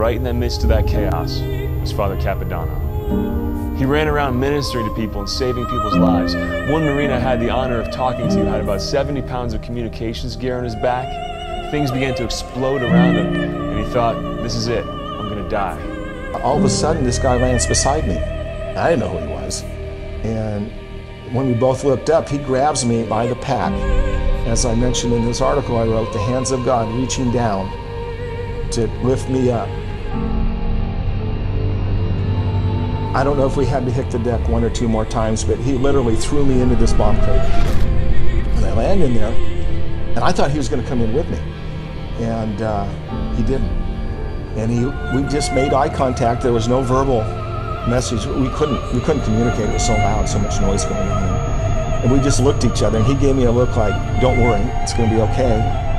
right in the midst of that chaos was Father Capodanno. He ran around ministering to people and saving people's lives. One Marine I had the honor of talking to had about 70 pounds of communications gear on his back. Things began to explode around him, and he thought, this is it, I'm gonna die. All of a sudden, this guy lands beside me. I didn't know who he was. And when we both looked up, he grabs me by the pack. As I mentioned in this article I wrote, the hands of God reaching down to lift me up. I don't know if we had to hit the deck one or two more times, but he literally threw me into this bomb crate. And I land in there, and I thought he was going to come in with me. And uh, he didn't. And he, we just made eye contact. There was no verbal message. We couldn't, we couldn't communicate. It was so loud, so much noise going on. And we just looked at each other, and he gave me a look like, don't worry, it's going to be okay.